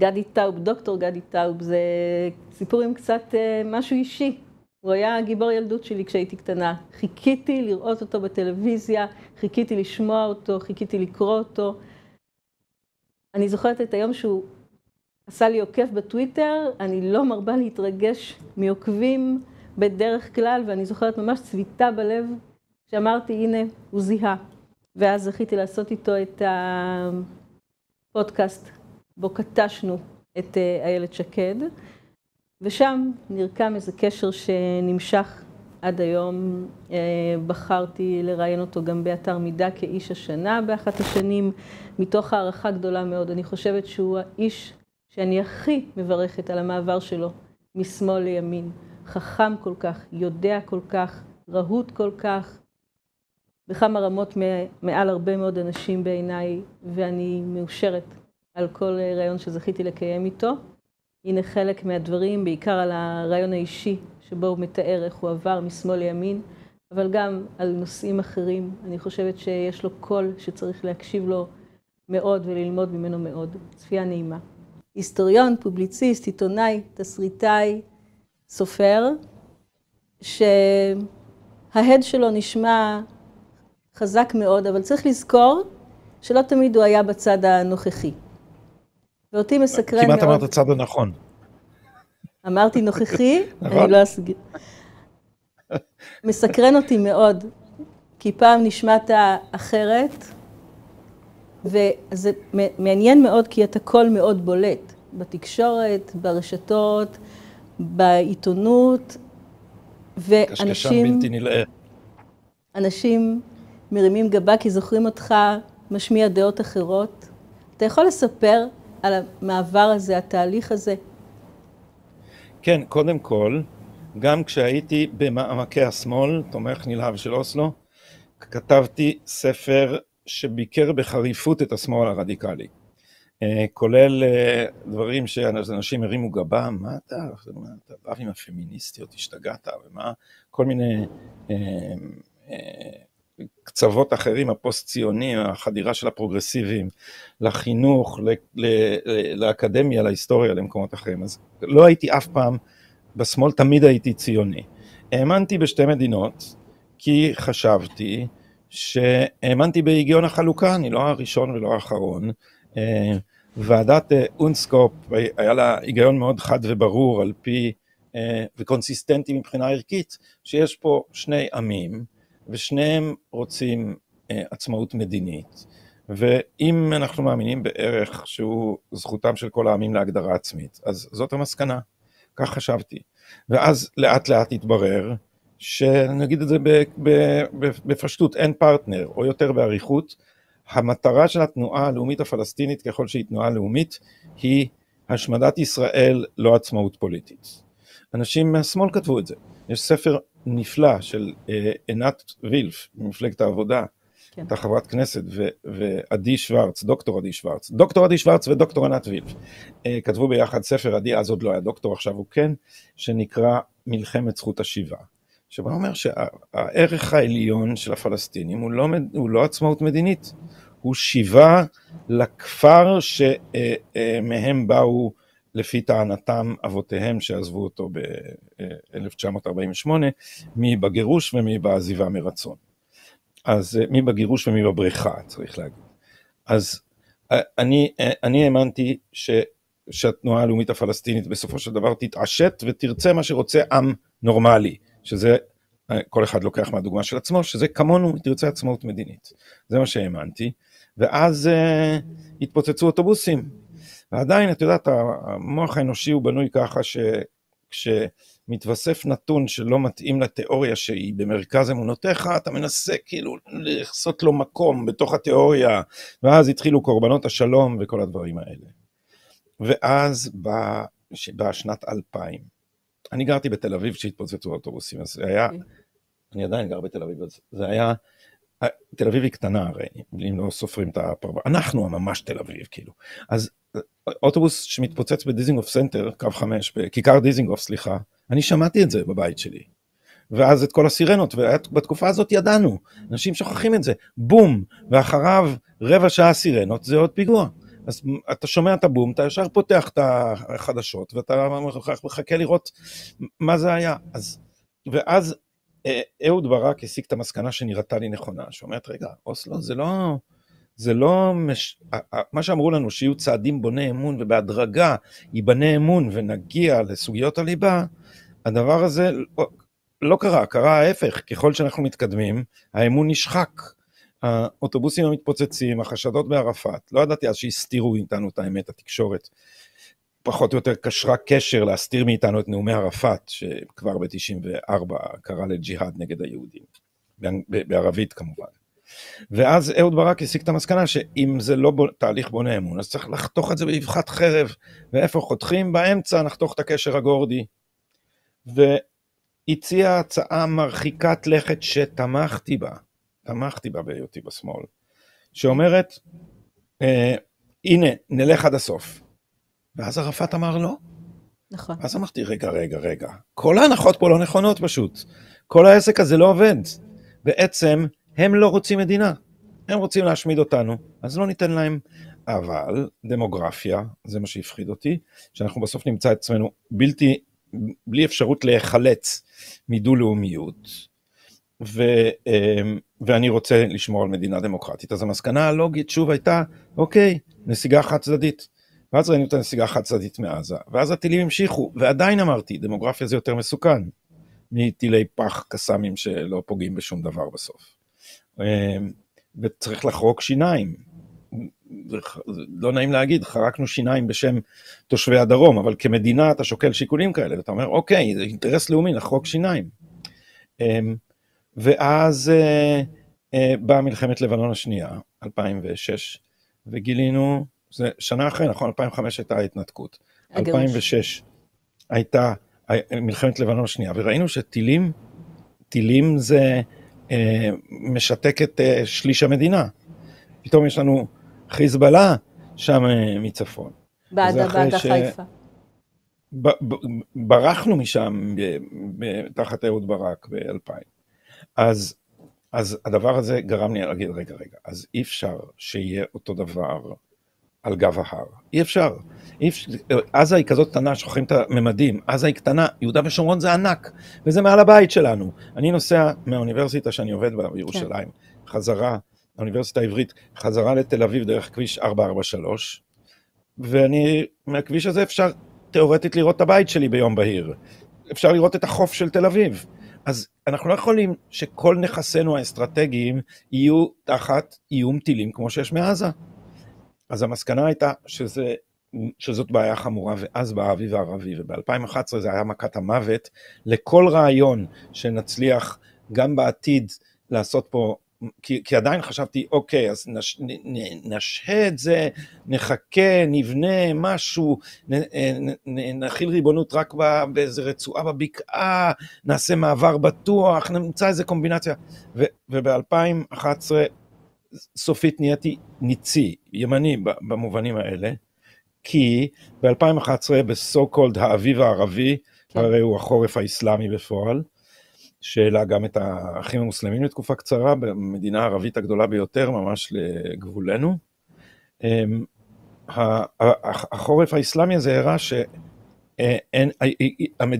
גדי טאוב, דוקטור גדי טאוב, זה סיפור עם קצת אה, משהו אישי. הוא היה גיבור ילדות שלי כשהייתי קטנה. חיכיתי לראות אותו בטלוויזיה, חיכיתי לשמוע אותו, חיכיתי לקרוא אותו. אני זוכרת את היום שהוא עשה לי עוקף בטוויטר, אני לא מרבה להתרגש מעוקבים בדרך כלל, ואני זוכרת ממש צביטה בלב, שאמרתי, הנה, הוא זיהה. ואז זכיתי לעשות איתו את הפודקאסט, בו קטשנו את אה, איילת שקד, ושם נרקם איזה קשר שנמשך עד היום. אה, בחרתי לראיין אותו גם באתר מידע כאיש השנה באחת השנים, מתוך הערכה גדולה מאוד. אני חושבת שהוא האיש שאני הכי מברכת על המעבר שלו משמאל לימין. חכם כל כך, יודע כל כך, רהוט כל כך, בכמה רמות מעל הרבה מאוד אנשים בעיניי, ואני מאושרת על כל רעיון שזכיתי לקיים איתו. הנה חלק מהדברים, בעיקר על הרעיון האישי, שבו הוא מתאר איך הוא עבר משמאל לימין, אבל גם על נושאים אחרים. אני חושבת שיש לו קול שצריך להקשיב לו מאוד וללמוד ממנו מאוד. צפייה נעימה. היסטוריון, פובליציסט, עיתונאי, תסריטאי, סופר, שההד שלו נשמע חזק מאוד, אבל צריך לזכור שלא תמיד הוא היה בצד הנוכחי. ואותי מסקרן מאוד... כמעט אמרת הצד הנכון. אמרתי נוכחי, אני נכון. לא אסגיר. מסקרן אותי מאוד, כי פעם נשמעת אחרת, וזה מעניין מאוד כי אתה קול מאוד בולט, בתקשורת, ברשתות, בעיתונות, ואנשים... קשקשן בלתי נלאה. אנשים מרימים גבה כי זוכרים אותך משמיע דעות אחרות. אתה יכול לספר על המעבר הזה, התהליך הזה? כן, קודם כל, גם כשהייתי במעמקי השמאל, תומך נלהב של אוסלו, כתבתי ספר שביקר בחריפות את השמאל הרדיקלי. אה, כולל אה, דברים שאנשים הרימו גבם, מה אתה, אתה בא עם הפמיניסטיות, השתגעת, ומה, כל מיני אה, קצוות אחרים, הפוסט-ציונים, החדירה של הפרוגרסיביים לחינוך, לאקדמיה, להיסטוריה, למקומות אחרים. אז לא הייתי אף פעם בשמאל, תמיד הייתי ציוני. האמנתי בשתי מדינות, כי חשבתי שהאמנתי בהיגיון החלוקה, אני לא הראשון ולא האחרון. אה, ועדת אה, אונסקופ היה לה היגיון מאוד חד וברור על פי אה, וקונסיסטנטי מבחינה ערכית, שיש פה שני עמים ושניהם רוצים עצמאות מדינית. ואם אנחנו מאמינים בערך שהוא זכותם של כל העמים להגדרה עצמית, אז זאת המסקנה, כך חשבתי. ואז לאט לאט התברר שנגיד את זה בפשטות, אין פרטנר, או יותר באריכות, המטרה של התנועה הלאומית הפלסטינית, ככל שהיא תנועה לאומית, היא השמדת ישראל, לא עצמאות פוליטית. אנשים מהשמאל כתבו את זה. יש ספר נפלא של אה, עינת וילף, ממפלגת העבודה, כן. הייתה חברת כנסת, ועדי שוורץ, דוקטור עדי שוורץ, דוקטור עדי שוורץ ודוקטור עינת וילף, אה, כתבו ביחד ספר, עדי אז עוד לא היה דוקטור, עכשיו הוא כן, שנקרא מלחמת זכות השיבה. שבו אומר שהערך העליון של הפלסטינים הוא לא, הוא לא עצמאות מדינית, הוא שיבה לכפר שמהם באו לפי טענתם אבותיהם שעזבו אותו ב-1948, מי בגירוש ומי בעזיבה מרצון. אז מי בגירוש ומי בבריכה, צריך להגיד. אז אני, אני האמנתי ש, שהתנועה הלאומית הפלסטינית בסופו של דבר תתעשת ותרצה מה שרוצה עם נורמלי, שזה, כל אחד לוקח מהדוגמה של עצמו, שזה כמונו תרצה עצמאות מדינית. זה מה שהאמנתי. ואז uh, התפוצצו אוטובוסים. ועדיין, את יודעת, המוח האנושי הוא בנוי ככה שכשמתווסף נתון שלא מתאים לתיאוריה שהיא במרכז אמונותיך, אתה מנסה כאילו לעשות לו מקום בתוך התיאוריה, ואז התחילו קורבנות השלום וכל הדברים האלה. ואז באה בא שנת 2000. אני גרתי בתל אביב כשהתפוצצו האוטובוסים, אז זה היה, אוקיי. אני עדיין גר בתל אביב, אז זה היה תל אביב היא קטנה הרי, אם לא סופרים את הפרווה, אנחנו הממש תל אביב כאילו. אז אוטובוס שמתפוצץ בדיזינגוף סנטר, קו 5, בכיכר דיזינגוף סליחה, אני שמעתי את זה בבית שלי. ואז את כל הסירנות, ובתקופה הזאת ידענו, אנשים שוכחים את זה, בום, ואחריו רבע שעה סירנות, זה עוד פיגוע. אז אתה שומע את הבום, אתה ישר פותח את החדשות, ואתה מחכה לראות מה זה היה. אז, ואז אה, אהוד ברק הסיק את המסקנה שנראתה לי נכונה, שאומרת, רגע, אוסלו זה לא... זה לא, מש... מה שאמרו לנו שיהיו צעדים בוני אמון ובהדרגה ייבנה אמון ונגיע לסוגיות הליבה, הדבר הזה לא, לא קרה, קרה ההפך, ככל שאנחנו מתקדמים, האמון נשחק. האוטובוסים המתפוצצים, החשדות בערפאת, לא ידעתי אז שהסתירו איתנו את האמת, התקשורת. פחות או יותר קשרה קשר להסתיר מאיתנו את נאומי ערפאת, שכבר ב-94 קרא לג'יהאד נגד היהודים, בערבית כמובן. ואז אהוד ברק הסיק את המסקנה שאם זה לא בו, תהליך בונה אמון, אז צריך לחתוך את זה באבחת חרב, ואיפה חותכים? באמצע נחתוך את הקשר הגורדי. והציע הצעה מרחיקת לכת שתמכתי בה, תמכתי בה בהיותי בשמאל, שאומרת, אה, הנה, נלך עד הסוף. ואז ערפאת אמר לא. נכון. אז אמרתי, רגע, רגע, רגע, כל ההנחות פה לא נכונות פשוט. כל העסק הזה לא עובד. בעצם, הם לא רוצים מדינה, הם רוצים להשמיד אותנו, אז לא ניתן להם. אבל דמוגרפיה, זה מה שהפחיד אותי, שאנחנו בסוף נמצא את עצמנו בלתי, בלי אפשרות להיחלץ מדו-לאומיות, ו, אמ, ואני רוצה לשמור על מדינה דמוקרטית. אז המסקנה הלוגית שוב הייתה, אוקיי, נסיגה חד צדדית. ואז ראינו את הנסיגה החד צדדית מעזה, ואז הטילים המשיכו, ועדיין אמרתי, דמוגרפיה זה יותר מסוכן מטילי פח קסאמים שלא פוגעים בשום דבר בסוף. אמ, וצריך לחרוק שיניים. לא נעים להגיד, חרקנו שיניים בשם תושבי הדרום, אבל כמדינה אתה שוקל שיקולים כאלה, ואתה אומר, אוקיי, זה אינטרס לאומי לחרוק שיניים. אמ, ואז אה, אה, באה מלחמת לבנון השנייה, 2006, וגילינו, זה שנה אחרי, נכון? 2005 הייתה ההתנתקות. 2006 הייתה מלחמת לבנון השנייה, וראינו שטילים, טילים זה... אה, משתק את אה, שליש המדינה. פתאום יש לנו חיזבאללה שם אה, מצפון. בעדה ש... חיפה. ברחנו משם תחת אהוד ברק ב-2000. אז, אז הדבר הזה גרם לי להגיד, רגע, רגע, אז אי אפשר שיהיה אותו דבר על גב ההר. אי אפשר. עזה היא כזאת קטנה, שוכחים את הממדים. עזה היא קטנה, יהודה ושומרון זה ענק, וזה מעל הבית שלנו. אני נוסע מהאוניברסיטה שאני עובד בה בירושלים, כן. חזרה, האוניברסיטה העברית, חזרה לתל אביב דרך כביש 443, ואני, מהכביש הזה אפשר תאורטית לראות את הבית שלי ביום בהיר. אפשר לראות את החוף של תל אביב. אז אנחנו לא יכולים שכל נכסינו האסטרטגיים יהיו תחת איום טילים כמו שיש מעזה. אז המסקנה הייתה שזה, שזאת בעיה חמורה, ואז בא האביב הערבי, וב-2011 זה היה מכת המוות לכל רעיון שנצליח גם בעתיד לעשות פה כי, כי עדיין חשבתי, אוקיי, אז נש, נ, נשהה את זה, נחכה, נבנה משהו, נ, נ, נ, נחיל ריבונות רק באיזה רצועה בבקעה, נעשה מעבר בטוח, נמצא איזה קומבינציה. וב-2011 סופית נהייתי ניצי, ימני במובנים האלה, כי ב-2011 בסו קולד האביב הערבי, כן. הרי הוא החורף האסלאמי בפועל, שהעלה גם את האחים המוסלמים לתקופה קצרה, במדינה הערבית הגדולה ביותר, ממש לגבולנו. אמ, החורף האסלאמי הזה הראה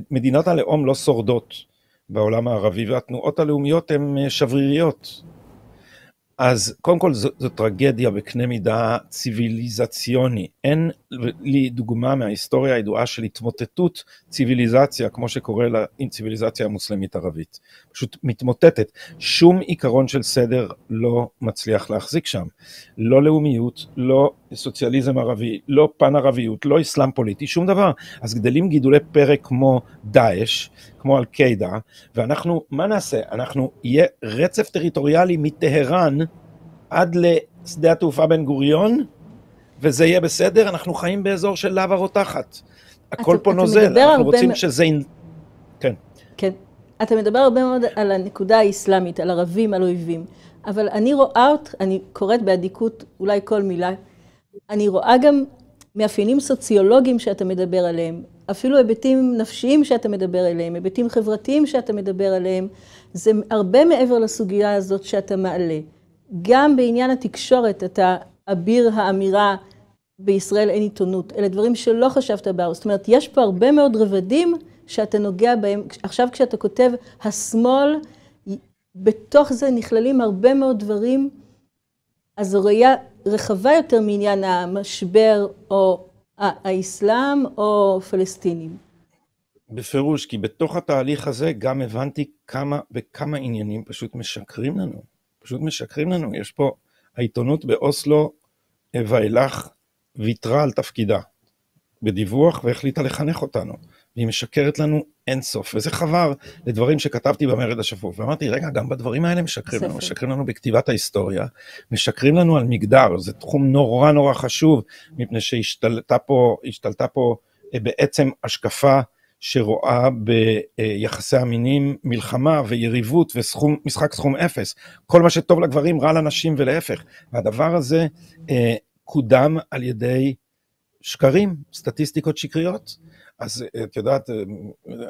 שמדינת הלאום לא שורדות בעולם הערבי, והתנועות הלאומיות הן שבריריות. אז קודם כל זו, טרגדיה בקנה מידה ציוויליזציוני. אין לי דוגמה מההיסטוריה הידועה של התמוטטות ציוויליזציה, כמו שקורה ציוויליזציה המוסלמית ערבית. פשוט מתמוטטת. שום עיקרון של סדר לא מצליח להחזיק שם. לא לאומיות, לא סוציאליזם ערבי, לא פן ערביות, לא אסלאם פוליטי, שום דבר. אז גדלים גידולי פרא כמו דאעש, כמו אל-קאידה, ואנחנו, מה נעשה? אנחנו, יהיה רצף טריטוריאלי מטהרן עד לשדה התעופה בן גוריון, וזה יהיה בסדר, אנחנו חיים באזור של לאווה רותחת. הכל אתה, פה אתה נוזל, אנחנו רוצים מ... שזה... כן. כן. אתה מדבר הרבה מאוד על הנקודה האסלאמית, על ערבים, על אויבים, אבל אני רואה אני קוראת באדיקות אולי כל מילה, אני רואה גם מאפיינים סוציולוגיים שאתה מדבר עליהם, אפילו היבטים נפשיים שאתה מדבר עליהם, היבטים חברתיים שאתה מדבר עליהם, זה הרבה מעבר לסוגיה הזאת שאתה מעלה. גם בעניין התקשורת אתה אביר האמירה בישראל אין עיתונות, אלה דברים שלא חשבת בעבר. זאת אומרת, יש פה הרבה מאוד רבדים שאתה נוגע בהם. עכשיו כשאתה כותב השמאל, בתוך זה נכללים הרבה מאוד דברים, אז זו ראייה רחבה יותר מעניין המשבר או האסלאם או פלסטינים. בפירוש, כי בתוך התהליך הזה גם הבנתי כמה וכמה עניינים פשוט משקרים לנו. פשוט משקרים לנו. יש פה, העיתונות באוסלו ואילך ויתרה על תפקידה בדיווח והחליטה לחנך אותנו. והיא משקרת לנו אינסוף, וזה חבר לדברים שכתבתי במרד השפוף. ואמרתי, רגע, גם בדברים האלה משקרים לנו, משקרים לנו בכתיבת ההיסטוריה, משקרים לנו על מגדר, זה תחום נורא נורא חשוב, מפני שהשתלטה פה, השתלטה פה אה, בעצם השקפה שרואה ביחסי המינים מלחמה ויריבות ומשחק סכום אפס. כל מה שטוב לגברים רע לנשים ולהפך. והדבר הזה אה, קודם על ידי שקרים, סטטיסטיקות שקריות. אז אה, את יודעת, אה,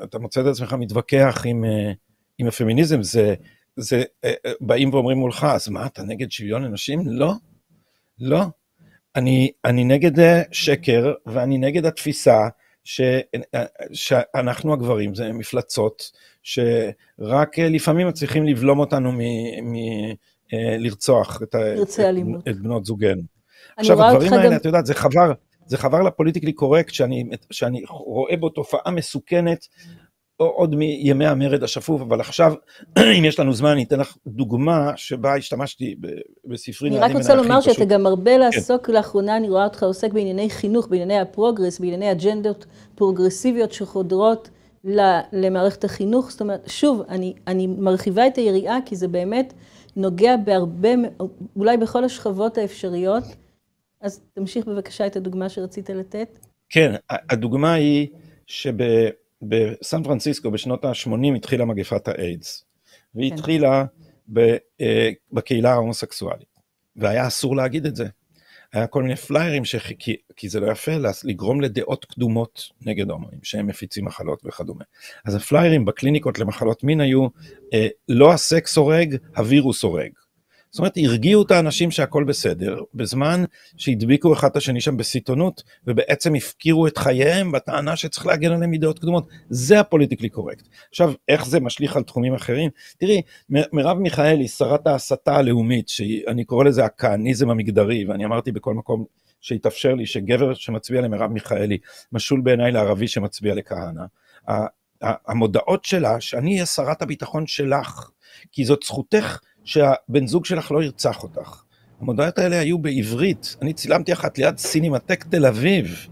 אתה מוצא את עצמך מתווכח עם, אה, עם הפמיניזם, זה, זה באים ואומרים מולך, אז מה, אתה נגד שוויון לנשים? לא, לא. אני, אני נגד שקר ואני נגד התפיסה ש, שאנחנו הגברים זה מפלצות שרק לפעמים מצליחים לבלום אותנו מלרצוח את, את, את בנות זוגנו. עכשיו הדברים האלה, גם... את יודעת, זה חבר, זה חבר לפוליטיקלי קורקט שאני, שאני רואה בו תופעה מסוכנת עוד מימי המרד השפוף, אבל עכשיו, אם יש לנו זמן, אני אתן לך דוגמה שבה השתמשתי בספרי נערים אני רק רוצה לומר. שאתה גם הרבה כן. לעסוק כן. לאחרונה, אני רואה אותך עוסק בענייני חינוך, בענייני הפרוגרס, בענייני אג'נדות פרוגרסיביות שחודרות למערכת החינוך. זאת אומרת, שוב, אני, אני מרחיבה את היריעה, כי זה באמת נוגע בהרבה, אולי בכל השכבות האפשריות. אז תמשיך בבקשה את הדוגמה שרצית לתת. כן, הדוגמה היא שבסן פרנסיסקו בשנות ה-80 התחילה מגפת האיידס, והיא כן. התחילה אה, בקהילה ההומוסקסואלית, והיה אסור להגיד את זה. היה כל מיני פליירים, שחי, כי זה לא יפה לגרום לדעות קדומות נגד הומואים, שהם מפיצים מחלות וכדומה. אז הפליירים בקליניקות למחלות מין היו, אה, לא הסקס הורג, הווירוס הורג. זאת אומרת, הרגיעו את האנשים שהכל בסדר, בזמן שהדביקו אחד את השני שם בסיטונות, ובעצם הפקירו את חייהם בטענה שצריך להגן עליהם מדעות קדומות. זה הפוליטיקלי קורקט. עכשיו, איך זה משליך על תחומים אחרים? תראי, מרב מיכאלי, שרת ההסתה הלאומית, שאני קורא לזה הכהניזם המגדרי, ואני אמרתי בכל מקום שהתאפשר לי שגבר שמצביע למרב מיכאלי, משול בעיניי לערבי שמצביע לכהנא. המודעות שלה, שאני אהיה שרת הביטחון שלך, כי זאת זכותך שהבן זוג שלך לא ירצח אותך. המודעות האלה היו בעברית, אני צילמתי אחת ליד סינמטק תל אביב.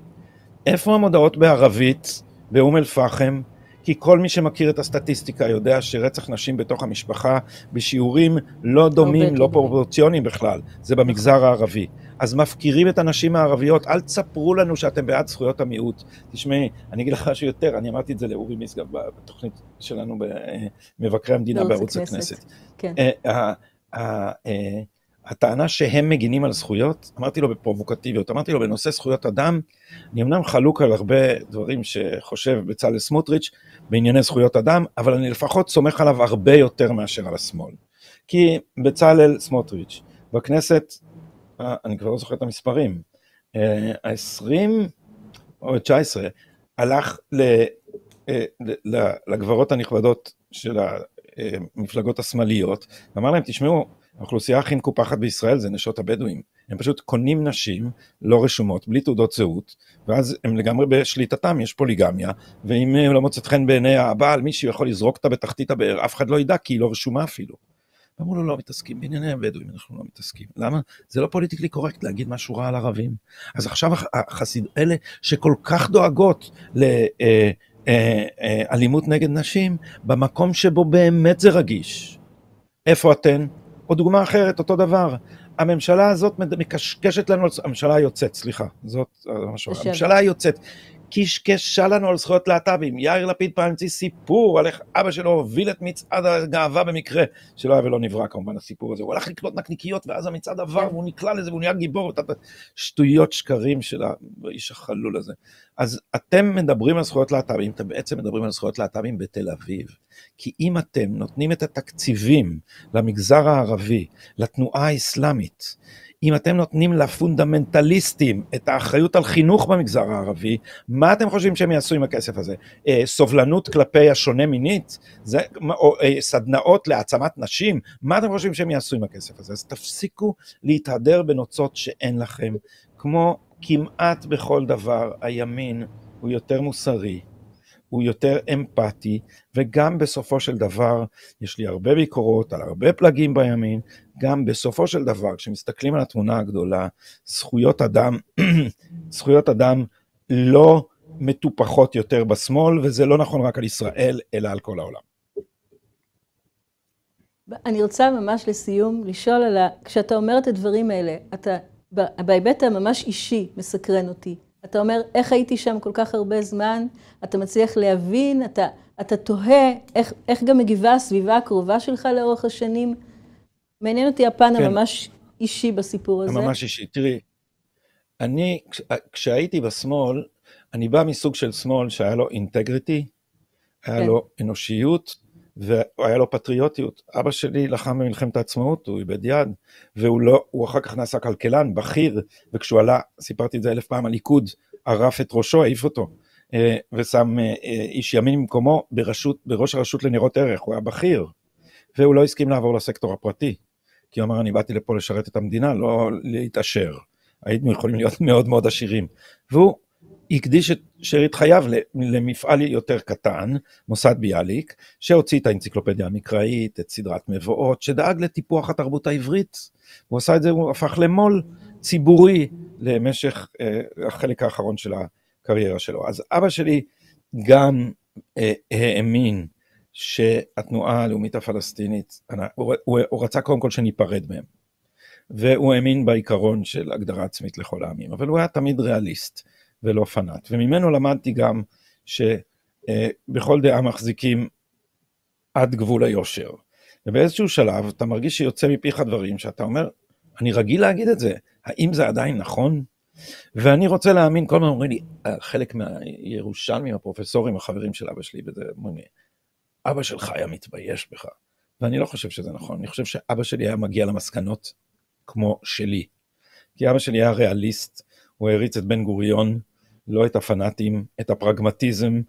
איפה המודעות בערבית, באום אל-פחם? כי כל מי שמכיר את הסטטיסטיקה יודע שרצח נשים בתוך המשפחה בשיעורים לא דומים, לא פרופורציוניים בכלל, זה במגזר הערבי. אז מפקירים את הנשים הערביות, אל תספרו לנו שאתם בעד זכויות המיעוט. תשמעי, אני אגיד לך משהו יותר, אני אמרתי את זה לאורי משגב בתוכנית שלנו במבקרי המדינה בערוץ הכנסת. כן. הטענה שהם מגינים על זכויות, אמרתי לו בפרובוקטיביות, אמרתי לו בנושא זכויות אדם, אני אמנם חלוק על הרבה דברים שחושב בצלאל סמוטריץ' בענייני זכויות אדם, אבל אני לפחות סומך עליו הרבה יותר מאשר על השמאל. כי בצלאל סמוטריץ', בכנסת אה, אני כבר לא זוכר את המספרים, ה-20 אה, או ה-19, הלך אה, לגברות הנכבדות של המפלגות השמאליות, ואמר להם, תשמעו, האוכלוסייה הכי מקופחת בישראל זה נשות הבדואים. הם פשוט קונים נשים לא רשומות, בלי תעודות זהות, ואז הם לגמרי בשליטתם, יש פוליגמיה, ואם לא מוצאת חן בעיני הבעל, מישהו יכול לזרוק אותה בתחתית הבאר, אף אחד לא ידע כי היא לא רשומה אפילו. אמרו לו, לא מתעסקים, בענייני הבדואים אנחנו לא מתעסקים. למה? זה לא פוליטיקלי קורקט להגיד משהו רע על ערבים. אז עכשיו החסיד, אלה שכל כך דואגות לאלימות אה, אה, אה, נגד נשים, במקום שבו באמת זה רגיש. איפה אתן? או דוגמה אחרת, אותו דבר. הממשלה הזאת מקשקשת לנו, הממשלה היוצאת, סליחה, זאת משהו, הממשלה היוצאת, קשקשה לנו על זכויות להט"בים. יאיר לפיד פעם המציא סיפור על איך אבא שלו הוביל את מצעד הגאווה במקרה, שלא היה ולא נברא כמובן הסיפור הזה. הוא הלך לקנות נקניקיות ואז המצעד עבר והוא נקלע לזה והוא נהיה גיבור. שטויות שקרים של האיש החלול הזה. אז אתם מדברים על זכויות להט"בים, אתם בעצם מדברים על זכויות להט"בים בתל אביב. כי אם אתם נותנים את התקציבים למגזר הערבי, לתנועה האסלאמית, אם אתם נותנים לפונדמנטליסטים את האחריות על חינוך במגזר הערבי, מה אתם חושבים שהם יעשו עם הכסף הזה? אה, סובלנות כלפי השונה מינית? זה, או אה, סדנאות להעצמת נשים? מה אתם חושבים שהם יעשו עם הכסף הזה? אז תפסיקו להתהדר בנוצות שאין לכם. כמו כמעט בכל דבר, הימין הוא יותר מוסרי, הוא יותר אמפתי, וגם בסופו של דבר, יש לי הרבה ביקורות על הרבה פלגים בימין, גם בסופו של דבר, כשמסתכלים על התמונה הגדולה, זכויות אדם, זכויות אדם לא מטופחות יותר בשמאל, וזה לא נכון רק על ישראל, אלא על כל העולם. אני רוצה ממש לסיום לשאול על ה... כשאתה אומר את הדברים האלה, אתה בהיבט הממש אישי מסקרן אותי. אתה אומר, איך הייתי שם כל כך הרבה זמן, אתה מצליח להבין, אתה, אתה תוהה איך, איך גם מגיבה הסביבה הקרובה שלך לאורך השנים. מעניין אותי הפן כן. הממש אישי בסיפור הזה. הממש אישי. תראי, אני, כשהייתי בשמאל, אני בא מסוג של שמאל שהיה לו אינטגריטי, היה כן. לו אנושיות, והיה לו פטריוטיות. אבא שלי לחם במלחמת העצמאות, הוא איבד יד, והוא לא, הוא אחר כך נעשה כלכלן, בכיר, וכשהוא עלה, סיפרתי את זה אלף פעם, הליכוד ערף את ראשו, העיף אותו, אה, ושם אה, איש ימין במקומו בראשות, בראש הרשות לניירות ערך, הוא היה בכיר, והוא לא הסכים לעבור לסקטור הפרטי, כי הוא אמר, אני באתי לפה לשרת את המדינה, לא להתעשר. היינו יכולים להיות מאוד מאוד עשירים. והוא הקדיש את שארית חייו למפעל יותר קטן, מוסד ביאליק, שהוציא את האנציקלופדיה המקראית, את סדרת מבואות, שדאג לטיפוח התרבות העברית. הוא עשה את זה, הוא הפך למו"ל ציבורי למשך אה, החלק האחרון של הקריירה שלו. אז אבא שלי גם אה, האמין שהתנועה הלאומית הפלסטינית, הוא, הוא, הוא רצה קודם כל שניפרד מהם. והוא האמין בעיקרון של הגדרה עצמית לכל העמים, אבל הוא היה תמיד ריאליסט. ולא פנאט. וממנו למדתי גם שבכל דעה מחזיקים עד גבול היושר. ובאיזשהו שלב אתה מרגיש שיוצא מפיך דברים שאתה אומר, אני רגיל להגיד את זה, האם זה עדיין נכון? ואני רוצה להאמין, כל הזמן אומרים לי, חלק מהירושלמים, הפרופסורים, החברים של אבא שלי, וזה אומרים לי, אבא שלך היה מתבייש בך. ואני לא חושב שזה נכון, אני חושב שאבא שלי היה מגיע למסקנות כמו שלי. כי אבא שלי היה ריאליסט, הוא העריץ את בן גוריון, לא את הפנאטים, את הפרגמטיזם.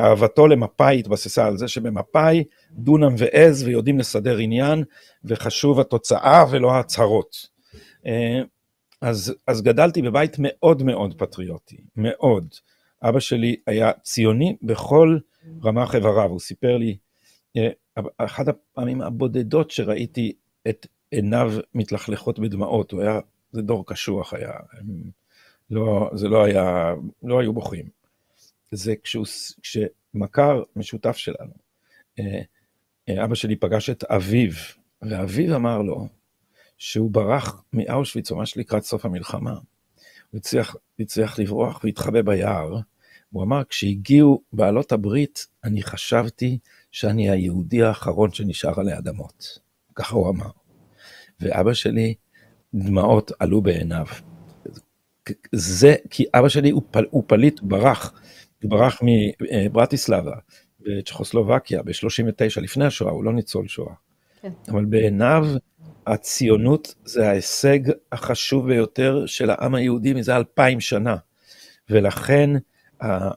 אהבתו למפאי התבססה על זה שבמפאי דונם ועז ויודעים לסדר עניין, וחשוב התוצאה ולא ההצהרות. אה, אז, אז גדלתי בבית מאוד מאוד פטריוטי, מאוד. אבא שלי היה ציוני בכל רמ"ח איבריו, הוא סיפר לי, אה, אחת הפעמים הבודדות שראיתי את עיניו מתלכלכות בדמעות, הוא היה, זה דור קשוח היה, לא, זה לא היה, לא היו בוכים. זה כשהוא, כשמכר משותף שלנו, אה, אה, אבא שלי פגש את אביו, ואביו אמר לו שהוא ברח מאושוויץ ממש לקראת סוף המלחמה. הוא הצליח, הצליח לברוח והתחבא ביער. הוא אמר, כשהגיעו בעלות הברית, אני חשבתי שאני היהודי האחרון שנשאר עלי אדמות. ככה הוא אמר. ואבא שלי, דמעות עלו בעיניו. זה כי אבא שלי הוא, פל, הוא פליט, הוא ברח, הוא ברח מברטיסלבה בצ'כוסלובקיה ב-39 לפני השואה, הוא לא ניצול שואה. כן. אבל בעיניו הציונות זה ההישג החשוב ביותר של העם היהודי מזה אלפיים שנה. ולכן אה,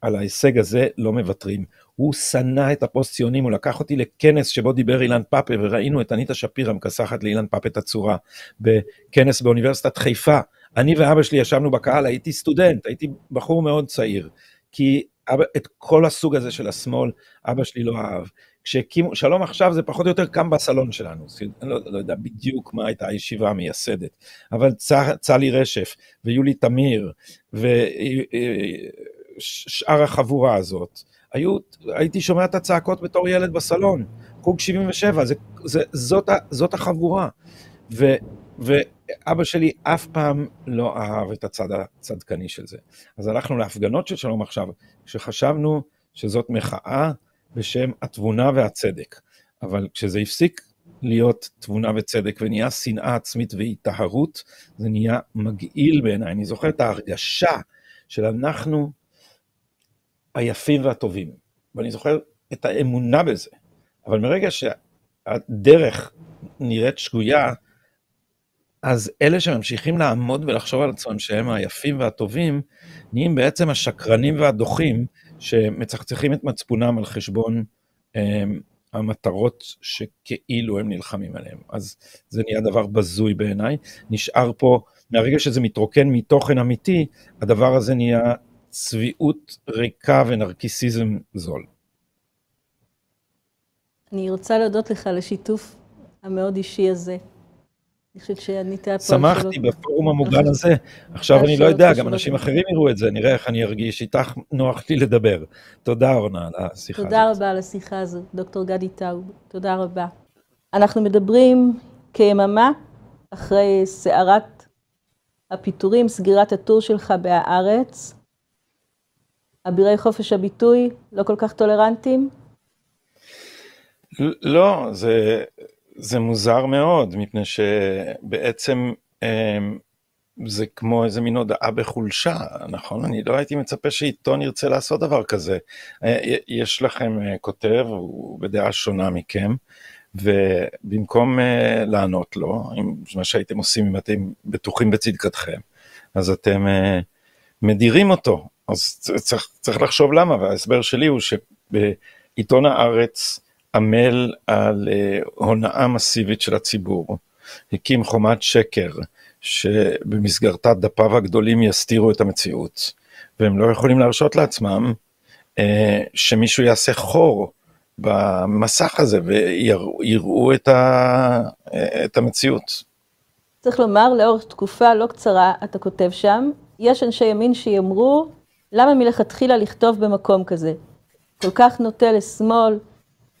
על ההישג הזה לא מוותרים. הוא שנא את הפוסט-ציונים, הוא לקח אותי לכנס שבו דיבר אילן פאפה, וראינו את אניטה שפירא מכסחת לאילן פאפה את הצורה, בכנס באוניברסיטת חיפה. אני ואבא שלי ישבנו בקהל, הייתי סטודנט, הייתי בחור מאוד צעיר, כי אבא, את כל הסוג הזה של השמאל, אבא שלי לא אהב. כשהקימו, שלום עכשיו זה פחות או יותר קם בסלון שלנו, אני לא, לא יודע בדיוק מה הייתה הישיבה המייסדת, אבל צלי רשף ויולי תמיר ושאר החבורה הזאת, היו, הייתי שומע את הצעקות בתור ילד בסלון, חוג 77, זה, זה, זאת, זאת החבורה. ו, ואבא שלי אף פעם לא אהב את הצד הצדקני של זה. אז הלכנו להפגנות של שלום עכשיו, כשחשבנו שזאת מחאה בשם התבונה והצדק. אבל כשזה הפסיק להיות תבונה וצדק ונהיה שנאה עצמית והיטהרות, זה נהיה מגעיל בעיניי. אני זוכר את ההרגשה של אנחנו היפים והטובים, ואני זוכר את האמונה בזה. אבל מרגע שהדרך נראית שגויה, אז אלה שממשיכים לעמוד ולחשוב על עצמם שהם היפים והטובים, נהיים בעצם השקרנים והדוחים שמצחצחים את מצפונם על חשבון אה, המטרות שכאילו הם נלחמים עליהם. אז זה נהיה דבר בזוי בעיניי. נשאר פה, מהרגע שזה מתרוקן מתוכן אמיתי, הדבר הזה נהיה צביעות ריקה ונרקיסיזם זול. אני רוצה להודות לך על השיתוף המאוד אישי הזה. אני חושבת שענית פה שמחתי בפורום המוגן הזה. עכשיו אני לא יודע, גם אנשים אחרים יראו את זה, נראה איך אני ארגיש. איתך נוח לי לדבר. תודה, אורנה, על השיחה הזאת. תודה רבה על השיחה הזו, דוקטור גדי טאוב. תודה רבה. אנחנו מדברים כיממה אחרי סערת הפיטורים, סגירת הטור שלך בהארץ. אבירי חופש הביטוי לא כל כך טולרנטיים? לא, זה, זה מוזר מאוד, מפני שבעצם אמ, זה כמו איזה מין הודעה בחולשה, נכון? אני לא הייתי מצפה שעיתון ירצה לעשות דבר כזה. אה, יש לכם אה, כותב, הוא בדעה שונה מכם, ובמקום אה, לענות לו, עם מה שהייתם עושים אם אתם בטוחים בצדקתכם, אז אתם מדירים אותו. אז צריך, צריך לחשוב למה, וההסבר שלי הוא שבעיתון הארץ, עמל על אה, הונאה מסיבית של הציבור. הקים חומת שקר שבמסגרתה דפיו הגדולים יסתירו את המציאות, והם לא יכולים להרשות לעצמם אה, שמישהו יעשה חור במסך הזה ויראו את, ה, את המציאות. צריך לומר, לאורך תקופה לא קצרה, אתה כותב שם, יש אנשי ימין שיאמרו, למה מלכתחילה לכתוב במקום כזה? כל כך נוטה לשמאל,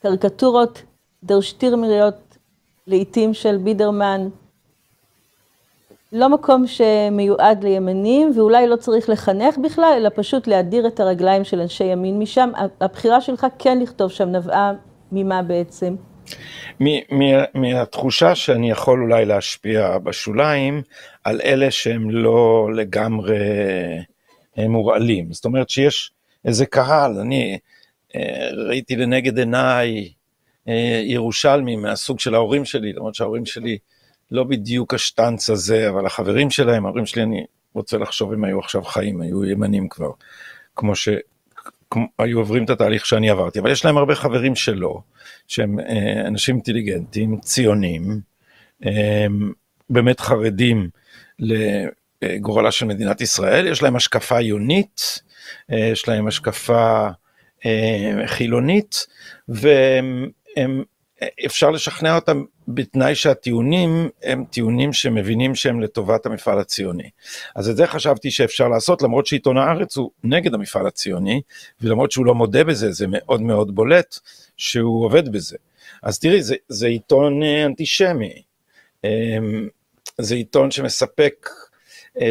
קריקטורות דרשטירמריות, לעיתים של בידרמן, לא מקום שמיועד לימנים, ואולי לא צריך לחנך בכלל, אלא פשוט להדיר את הרגליים של אנשי ימין משם. הבחירה שלך כן לכתוב שם נבעה ממה בעצם? מהתחושה שאני יכול אולי להשפיע בשוליים על אלה שהם לא לגמרי מורעלים. זאת אומרת שיש איזה קהל, אני אה, ראיתי לנגד עיניי אה, ירושלמים מהסוג של ההורים שלי, למרות שההורים שלי לא בדיוק השטנץ הזה, אבל החברים שלהם, ההורים שלי, אני רוצה לחשוב אם היו עכשיו חיים, היו ימנים כבר, כמו ש... היו עוברים את התהליך שאני עברתי, אבל יש להם הרבה חברים שלא, שהם אה, אנשים אינטליגנטים, ציונים, באמת חרדים לגורלה של מדינת ישראל, יש להם השקפה עיונית, יש להם השקפה אה, חילונית, ואפשר לשכנע אותם בתנאי שהטיעונים הם טיעונים שמבינים שהם לטובת המפעל הציוני. אז את זה חשבתי שאפשר לעשות, למרות שעיתון הארץ הוא נגד המפעל הציוני, ולמרות שהוא לא מודה בזה, זה מאוד מאוד בולט שהוא עובד בזה. אז תראי, זה, זה עיתון אה, אנטישמי. אה, זה עיתון שמספק אה,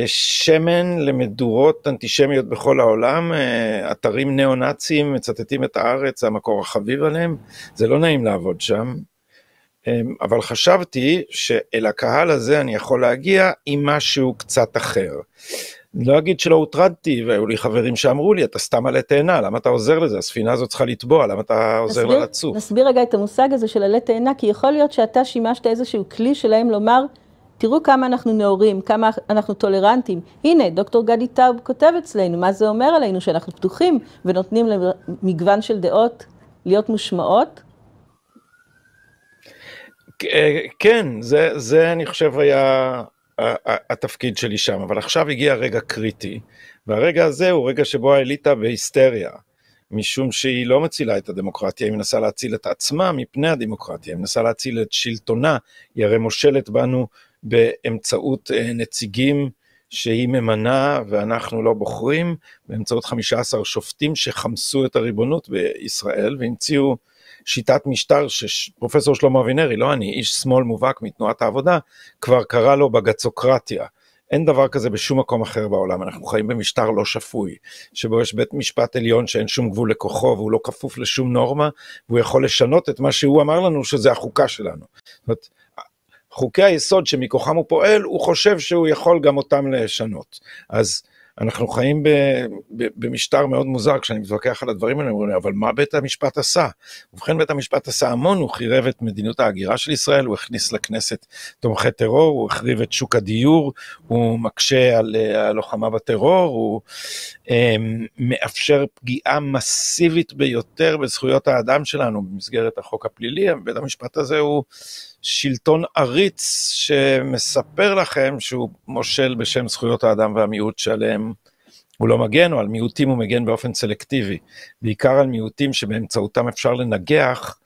שמן למדורות אנטישמיות בכל העולם, אה, אתרים ניאו-נאציים מצטטים את הארץ, זה המקור החביב עליהם, זה לא נעים לעבוד שם, אה, אבל חשבתי שאל הקהל הזה אני יכול להגיע עם משהו קצת אחר. אני לא אגיד שלא הוטרדתי, והיו לי חברים שאמרו לי, אתה סתם עלה תאנה, למה אתה עוזר לזה? הספינה הזאת צריכה לטבוע, למה אתה עוזר לה לצוף? נסביר רגע את המושג הזה של עלה תאנה, כי יכול להיות שאתה שימשת איזשהו כלי שלהם לומר, תראו כמה אנחנו נאורים, כמה אנחנו טולרנטים. הנה, דוקטור גדי טאוב כותב אצלנו, מה זה אומר עלינו, שאנחנו פתוחים ונותנים למגוון של דעות להיות מושמעות? כן, זה, זה אני חושב היה התפקיד שלי שם, אבל עכשיו הגיע רגע קריטי, והרגע הזה הוא רגע שבו האליטה בהיסטריה, משום שהיא לא מצילה את הדמוקרטיה, היא מנסה להציל את עצמה מפני הדמוקרטיה, היא מנסה להציל את שלטונה, היא הרי מושלת בנו באמצעות אה, נציגים שהיא ממנה ואנחנו לא בוחרים, באמצעות 15 שופטים שחמסו את הריבונות בישראל והמציאו שיטת משטר שפרופסור שלמה אבינרי, לא אני, איש שמאל מובהק מתנועת העבודה, כבר קרא לו בגצוקרטיה. אין דבר כזה בשום מקום אחר בעולם, אנחנו חיים במשטר לא שפוי, שבו יש בית משפט עליון שאין שום גבול לכוחו והוא לא כפוף לשום נורמה, והוא יכול לשנות את מה שהוא אמר לנו שזה החוקה שלנו. זאת אומרת, חוקי היסוד שמכוחם הוא פועל, הוא חושב שהוא יכול גם אותם לשנות. אז אנחנו חיים ב, ב, במשטר מאוד מוזר, כשאני מתווכח על הדברים האלה, אומרים לי, אבל מה בית המשפט עשה? ובכן, בית המשפט עשה המון, הוא חירב את מדיניות ההגירה של ישראל, הוא הכניס לכנסת תומכי טרור, הוא החריב את שוק הדיור, הוא מקשה על הלוחמה בטרור, הוא אה, מאפשר פגיעה מסיבית ביותר בזכויות האדם שלנו במסגרת החוק הפלילי, בית המשפט הזה הוא... שלטון עריץ שמספר לכם שהוא מושל בשם זכויות האדם והמיעוט שעליהם הוא לא מגן, או על מיעוטים הוא מגן באופן סלקטיבי, בעיקר על מיעוטים שבאמצעותם אפשר לנגח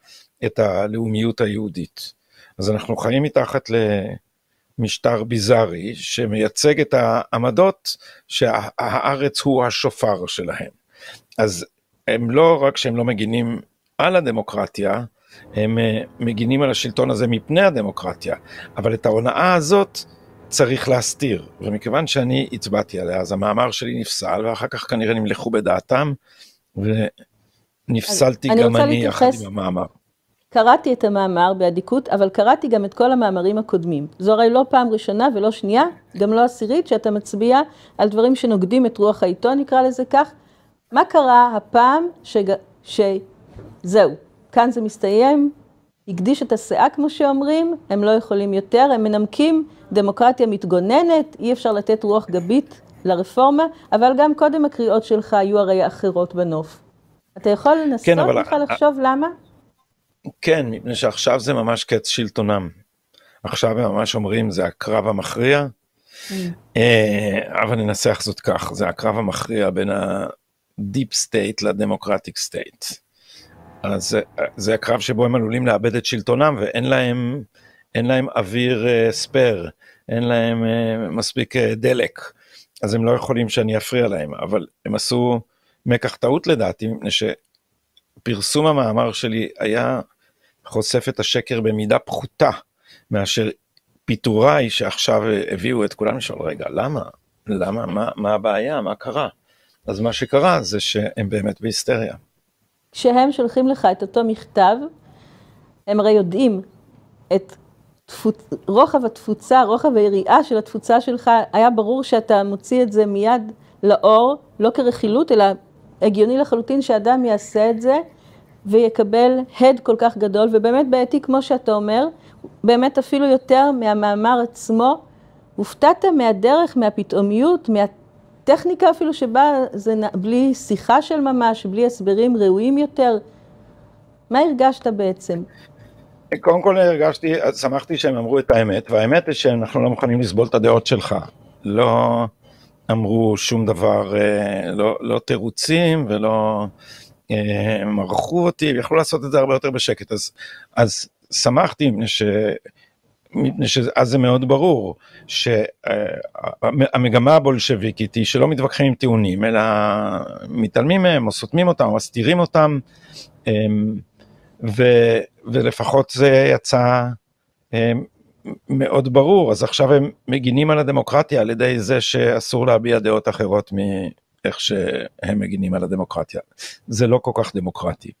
את הלאומיות היהודית. אז אנחנו חיים מתחת למשטר ביזארי שמייצג את העמדות שהארץ הוא השופר שלהם. אז הם לא רק שהם לא מגינים על הדמוקרטיה, הם אה, מגינים על השלטון הזה מפני הדמוקרטיה, אבל את ההונאה הזאת צריך להסתיר, ומכיוון שאני הצבעתי עליה, אז המאמר שלי נפסל, ואחר כך כנראה נמלכו בדעתם, ונפסלתי גם אני, אני יחד עם המאמר. קראתי את המאמר באדיקות, אבל קראתי גם את כל המאמרים הקודמים. זו הרי לא פעם ראשונה ולא שנייה, גם לא עשירית, שאתה מצביע על דברים שנוגדים את רוח העיתון, נקרא לזה כך. מה קרה הפעם שג... שזהו, כאן זה מסתיים, הקדיש את הסאה כמו שאומרים, הם לא יכולים יותר, הם מנמקים דמוקרטיה מתגוננת, אי אפשר לתת רוח גבית לרפורמה, אבל גם קודם הקריאות שלך היו הרי אחרות בנוף. אתה יכול לנסות כן, אבל... לך לחשוב למה? כן, מפני שעכשיו זה ממש קץ שלטונם. עכשיו הם ממש אומרים זה הקרב המכריע, mm. אה, אבל ננסח זאת כך, זה הקרב המכריע בין ה-deep state לדמוקרטיק state. אז זה הקרב שבו הם עלולים לאבד את שלטונם ואין להם, אין להם אוויר uh, ספייר, אין להם uh, מספיק uh, דלק, אז הם לא יכולים שאני אפריע להם, אבל הם עשו מקח טעות לדעתי, מפני שפרסום המאמר שלי היה חושף את השקר במידה פחותה מאשר פיטוריי שעכשיו הביאו את כולם לשאול, רגע, למה? למה? מה, מה הבעיה? מה קרה? אז מה שקרה זה שהם באמת בהיסטריה. כשהם שולחים לך את אותו מכתב, הם הרי יודעים את תפוצ... רוחב התפוצה, רוחב היריעה של התפוצה שלך, היה ברור שאתה מוציא את זה מיד לאור, לא כרכילות, אלא הגיוני לחלוטין שאדם יעשה את זה ויקבל הד כל כך גדול, ובאמת בעייתי, כמו שאתה אומר, באמת אפילו יותר מהמאמר עצמו. הופתעת מהדרך, מהפתאומיות, מה... טכניקה אפילו שבה זה בלי שיחה של ממש, בלי הסברים ראויים יותר. מה הרגשת בעצם? קודם כל הרגשתי, שמחתי שהם אמרו את האמת, והאמת היא שאנחנו לא מוכנים לסבול את הדעות שלך. לא אמרו שום דבר, אה, לא, לא תירוצים ולא אה, מרחו אותי, יכלו לעשות את זה הרבה יותר בשקט. אז, אז שמחתי, ש... מפני שאז זה מאוד ברור שהמגמה הבולשביקית היא שלא מתווכחים עם טיעונים אלא מתעלמים מהם או סותמים אותם או מסתירים אותם אמ, ו, ולפחות זה יצא אמ, מאוד ברור אז עכשיו הם מגינים על הדמוקרטיה על ידי זה שאסור להביע דעות אחרות מאיך שהם מגינים על הדמוקרטיה זה לא כל כך דמוקרטי.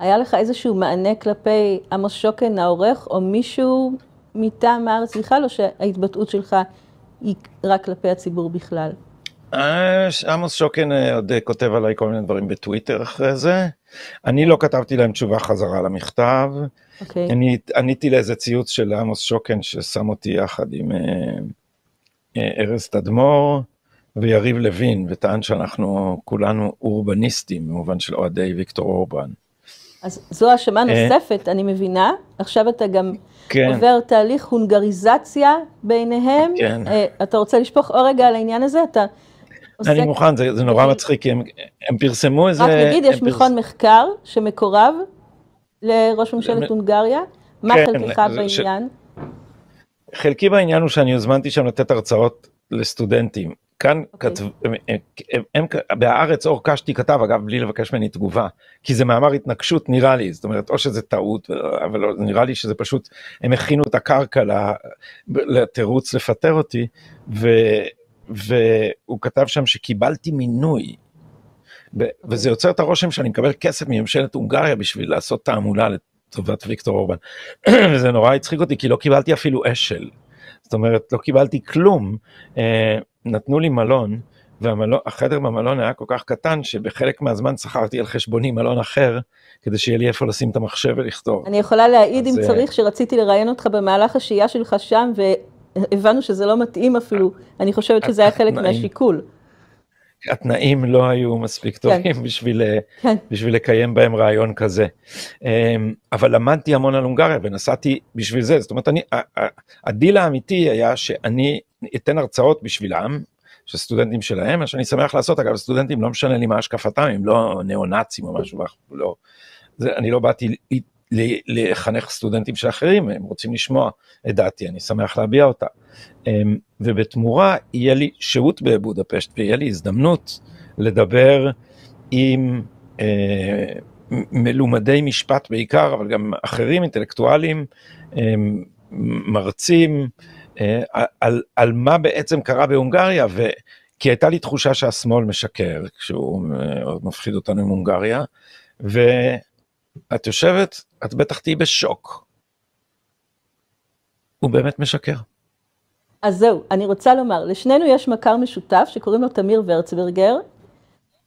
היה לך איזשהו מענה כלפי עמוס שוקן העורך, או מישהו מטעם הארץ בכלל, או שההתבטאות שלך היא רק כלפי הציבור בכלל? אה, עמוס שוקן אה, עוד אה, כותב עליי כל מיני דברים בטוויטר אחרי זה. אני לא כתבתי להם תשובה חזרה למכתב. Okay. אוקיי. אני עניתי לאיזה ציוץ של עמוס שוקן ששם אותי יחד עם ארז תדמור ויריב לוין, וטען שאנחנו כולנו אורבניסטים במובן של אוהדי ויקטור אורבן. אז זו האשמה אה. נוספת, אני מבינה. עכשיו אתה גם כן. עובר תהליך הונגריזציה ביניהם. כן. אה, אתה רוצה לשפוך אור רגע על העניין הזה? אתה עוסק... אני מוכן, זה, זה נורא מצחיק, כי הם, הם פרסמו איזה... רק נגיד, יש מכון פרס... מחקר שמקורב לראש ממשלת הונגריה. מה כן, חלקך בעניין? ש... חלקי בעניין הוא שאני הוזמנתי שם לתת הרצאות לסטודנטים. כאן okay. אוקיי. כתב, הם, הם, הם, בהארץ אור קשתי כתב אגב בלי לבקש ממני תגובה כי זה מאמר התנגשות נראה לי זאת אומרת או שזה טעות אבל לא, נראה לי שזה פשוט הם הכינו את הקרקע לתירוץ לפטר אותי ו, והוא כתב שם שקיבלתי מינוי ו, okay. וזה יוצר את הרושם שאני מקבל כסף מממשלת הונגריה בשביל לעשות תעמולה לטובת ויקטור אורבן וזה נורא הצחיק אותי כי לא קיבלתי אפילו אשל. זאת אומרת, לא קיבלתי כלום. אה, נתנו לי מלון, והחדר במלון היה כל כך קטן, שבחלק מהזמן שכרתי על חשבוני מלון אחר, כדי שיהיה לי איפה לשים את המחשב ולכתוב. אני יכולה להעיד אם צריך שרציתי לראיין אותך במהלך השהייה שלך שם, והבנו שזה לא מתאים אפילו, אני חושבת שזה היה חלק מהשיקול. התנאים לא היו מספיק כן. טובים כן. בשביל, כן. בשביל לקיים בהם רעיון כזה. אמ, אבל למדתי המון על הונגריה ונסעתי בשביל זה, זאת אומרת, אני, הדיל האמיתי היה שאני אתן הרצאות בשבילם, של סטודנטים שלהם, מה שאני שמח לעשות, אגב, סטודנטים לא משנה לי מה השקפתם, הם לא ניאו-נאצים או משהו, לא, זה, אני לא באתי לחנך סטודנטים של אחרים, הם רוצים לשמוע את דעתי, אני שמח להביע אותה. אמ, ובתמורה יהיה לי שהות בבודפשט ויהיה לי הזדמנות לדבר עם אה, מלומדי משפט בעיקר, אבל גם אחרים אינטלקטואלים, אה, מרצים, אה, על, על מה בעצם קרה בהונגריה, ו... כי הייתה לי תחושה שהשמאל משקר כשהוא אה, מפחיד אותנו עם הונגריה, ואת יושבת, את בטח תהיי בשוק. הוא באמת משקר. אז זהו, אני רוצה לומר, לשנינו יש מכר משותף שקוראים לו תמיר ורצברגר,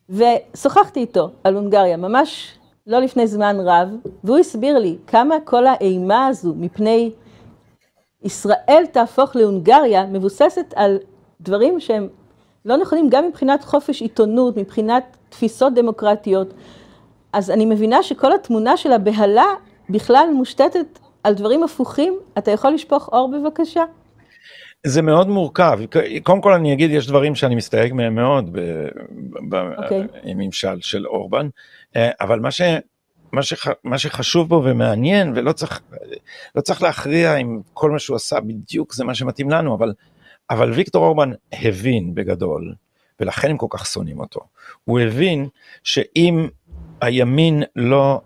ושוחחתי איתו על הונגריה, ממש לא לפני זמן רב, והוא הסביר לי כמה כל האימה הזו מפני ישראל תהפוך להונגריה מבוססת על דברים שהם לא נכונים גם מבחינת חופש עיתונות, מבחינת תפיסות דמוקרטיות. אז אני מבינה שכל התמונה של הבהלה בכלל מושתתת על דברים הפוכים. אתה יכול לשפוך אור בבקשה? זה מאוד מורכב. קודם כל אני אגיד, יש דברים שאני מסתייג מהם מאוד בממשל okay. של אורבן, אה, אבל מה, ש, מה, שח, מה שחשוב בו ומעניין, ולא צריך, לא צריך להכריע אם כל מה שהוא עשה בדיוק זה מה שמתאים לנו, אבל, אבל ויקטור אורבן הבין בגדול, ולכן הם כל כך שונאים אותו. הוא הבין שאם הימין לא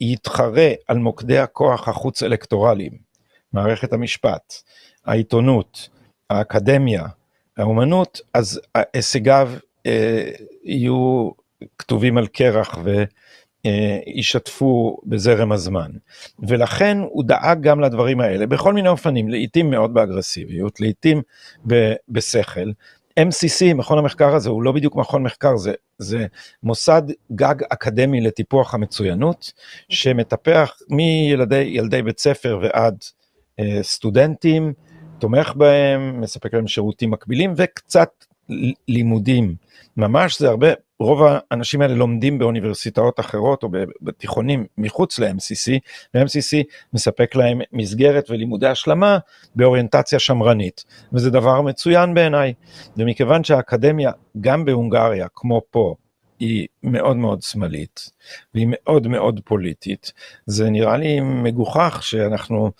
יתחרה על מוקדי הכוח החוץ אלקטורליים, מערכת המשפט, העיתונות, האקדמיה, האומנות, אז הישגיו אה, יהיו כתובים על קרח וישתפו אה, בזרם הזמן. ולכן הוא דאג גם לדברים האלה, בכל מיני אופנים, לעיתים מאוד באגרסיביות, לעיתים ב- בשכל. MCC, מכון המחקר הזה, הוא לא בדיוק מכון מחקר, זה, זה מוסד גג אקדמי לטיפוח המצוינות, שמטפח מילדי בית ספר ועד אה, סטודנטים, תומך בהם, מספק להם שירותים מקבילים וקצת לימודים. ממש זה הרבה, רוב האנשים האלה לומדים באוניברסיטאות אחרות או בתיכונים מחוץ ל-MCC, ו-MCC מספק להם מסגרת ולימודי השלמה באוריינטציה שמרנית, וזה דבר מצוין בעיניי. ומכיוון שהאקדמיה, גם בהונגריה, כמו פה, היא מאוד מאוד שמאלית, והיא מאוד מאוד פוליטית, זה נראה לי מגוחך שאנחנו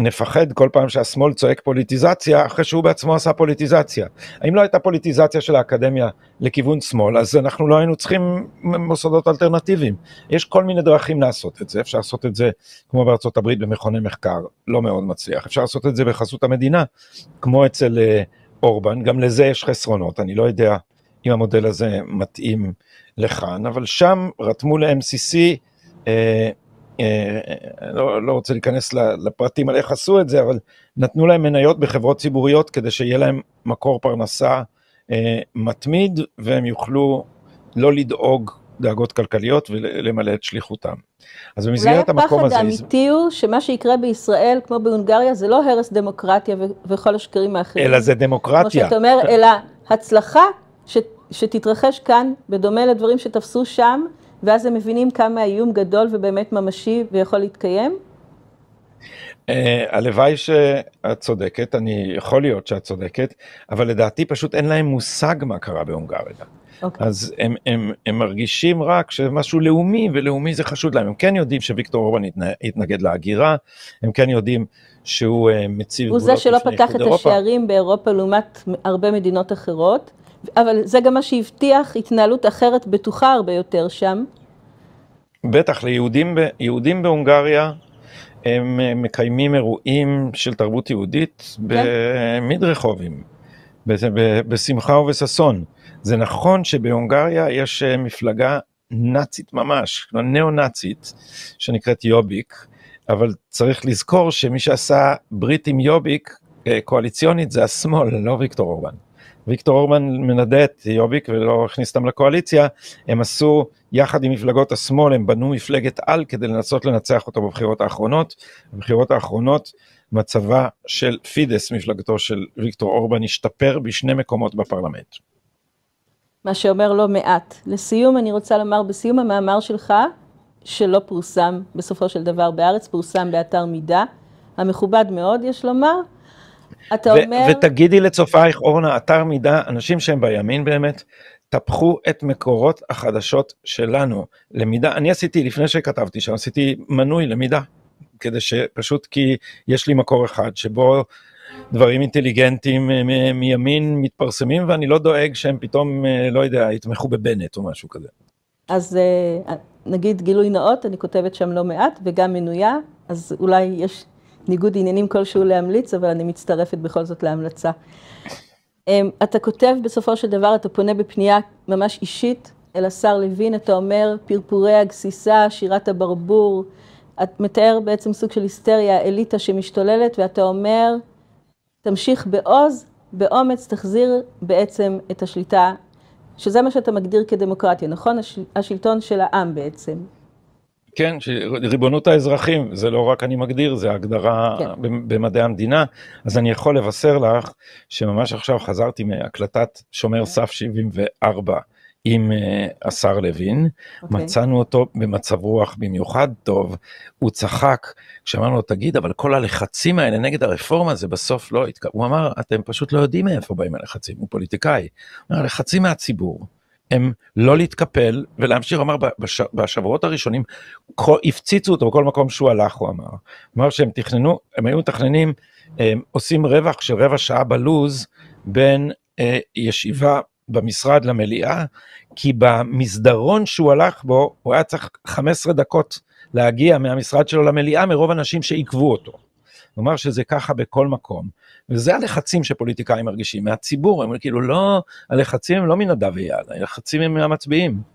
נפחד כל פעם שהשמאל צועק פוליטיזציה אחרי שהוא בעצמו עשה פוליטיזציה. האם לא הייתה פוליטיזציה של האקדמיה לכיוון שמאל אז אנחנו לא היינו צריכים מוסדות אלטרנטיביים. יש כל מיני דרכים לעשות את זה, אפשר לעשות את זה כמו בארצות הברית במכוני מחקר, לא מאוד מצליח, אפשר לעשות את זה בחסות המדינה, כמו אצל אה, אורבן, גם לזה יש חסרונות, אני לא יודע אם המודל הזה מתאים לכאן, אבל שם רתמו ל-MCC אה, לא, לא רוצה להיכנס לפרטים על איך עשו את זה, אבל נתנו להם מניות בחברות ציבוריות כדי שיהיה להם מקור פרנסה אה, מתמיד והם יוכלו לא לדאוג דאגות כלכליות ולמלא את שליחותם. אז במסגרת המקום הזה... אולי הפחד האמיתי הוא שמה שיקרה בישראל, כמו בהונגריה, זה לא הרס דמוקרטיה וכל השקרים האחרים. אלא זה דמוקרטיה. כמו שאתה אומר, אלא הצלחה ש, שתתרחש כאן, בדומה לדברים שתפסו שם, ואז הם מבינים כמה האיום גדול ובאמת ממשי ויכול להתקיים? אה, הלוואי שאת צודקת, אני יכול להיות שאת צודקת, אבל לדעתי פשוט אין להם מושג מה קרה בהונגריה. Okay. אוקיי. אז הם, הם, הם מרגישים רק שמשהו לאומי, ולאומי זה חשוד להם. הם כן יודעים שוויקטור אורבן התנגד להגירה, הם כן יודעים שהוא אה, מציב גבולות הוא זה שלא פתח את אירופה. השערים באירופה לעומת הרבה מדינות אחרות. אבל זה גם מה שהבטיח התנהלות אחרת בטוחה הרבה יותר שם. בטח, ליהודים יהודים בהונגריה הם מקיימים אירועים של תרבות יהודית כן. במדרחובים, בשמחה ובששון. זה נכון שבהונגריה יש אה, מפלגה נאצית ממש, ניאו-נאצית, שנקראת יוביק, אבל צריך לזכור שמי שעשה ברית עם יוביק קואליציונית זה השמאל, לא ויקטור אורבן. ויקטור אורבן מנדה את יוביק ולא הכניס אותם לקואליציה, הם עשו יחד עם מפלגות השמאל, הם בנו מפלגת על כדי לנסות לנצח אותו בבחירות האחרונות. בבחירות האחרונות מצבה של פידס, מפלגתו של ויקטור אורבן, השתפר בשני מקומות בפרלמנט. מה שאומר לא מעט. לסיום, אני רוצה לומר, בסיום המאמר שלך, שלא פורסם בסופו של דבר בארץ, פורסם באתר מידע, המכובד מאוד, יש לומר, אתה אומר... ותגידי לצופייך, אורנה, אתר מידע, אנשים שהם בימין באמת, טפחו את מקורות החדשות שלנו למידע. אני עשיתי, לפני שכתבתי שם, עשיתי מנוי למידע, כדי שפשוט כי יש לי מקור אחד שבו דברים אינטליגנטיים אה, מימין מתפרסמים, ואני לא דואג שהם פתאום, אה, לא יודע, יתמכו בבנט או משהו כזה. אז אה, נגיד גילוי נאות, אני כותבת שם לא מעט, וגם מנויה, אז אולי יש ניגוד עניינים כלשהו להמליץ, אבל אני מצטרפת בכל זאת להמלצה. אמ, אתה כותב בסופו של דבר, אתה פונה בפנייה ממש אישית אל השר לוין, אתה אומר פרפורי הגסיסה, שירת הברבור, את מתאר בעצם סוג של היסטריה, אליטה שמשתוללת, ואתה אומר, תמשיך בעוז, באומץ, תחזיר בעצם את השליטה, שזה מה שאתה מגדיר כדמוקרטיה, נכון? השלטון של העם בעצם. כן, ריבונות האזרחים, זה לא רק אני מגדיר, זה הגדרה כן. במדעי המדינה, אז אני יכול לבשר לך שממש עכשיו חזרתי מהקלטת שומר סף 74 עם uh, השר לוין, okay. אוקיי. מצאנו אותו במצב רוח במיוחד טוב, הוא צחק, כשאמרנו לו, תגיד, אבל כל הלחצים האלה נגד הרפורמה זה בסוף לא התקבל, הוא אמר, אתם פשוט לא יודעים מאיפה באים הלחצים, הוא פוליטיקאי, הוא אמר, הלחצים מהציבור. הם לא להתקפל ולהמשיך, אמר בש, בשבועות הראשונים, כל, הפציצו אותו בכל מקום שהוא הלך, הוא אמר. אמר שהם תכננו, הם היו מתכננים, הם עושים רווח של רבע שעה בלוז בין אה, ישיבה במשרד למליאה, כי במסדרון שהוא הלך בו, הוא היה צריך 15 דקות להגיע מהמשרד שלו למליאה מרוב אנשים שעיכבו אותו. נאמר שזה ככה בכל מקום. וזה הלחצים שפוליטיקאים מרגישים מהציבור, הם כאילו לא, הלחצים הם לא מנדב ואייל, הלחצים הם מהמצביעים.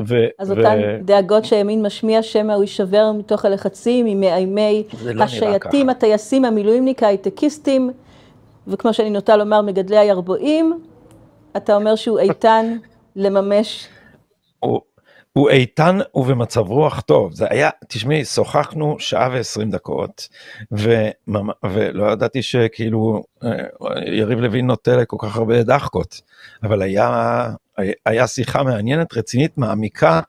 ו- אז ו- אותן דאגות שהימין משמיע שמא הוא יישבר מתוך הלחצים, ממאיימי לא השייטים, הטייסים, המילואימניק, ההייטקיסטים, וכמו שאני נוטה לומר, מגדלי הירבועים, אתה אומר שהוא איתן לממש הוא איתן ובמצב רוח טוב, זה היה, תשמעי, שוחחנו שעה ועשרים דקות, וממ... ולא ידעתי שכאילו אה, יריב לוין נוטה לכל כך הרבה דחקות, אבל היה, היה שיחה מעניינת, רצינית, מעמיקה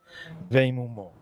ועם הומור.